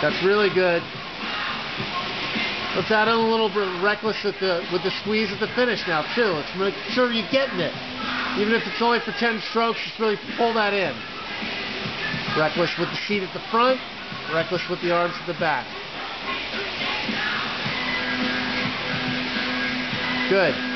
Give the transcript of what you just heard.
That's really good. Let's add in a little bit reckless with the with the squeeze at the finish now too. Let's make sure you're getting it. Even if it's only for 10 strokes, just really pull that in. Reckless with the seat at the front, reckless with the arms at the back. Good.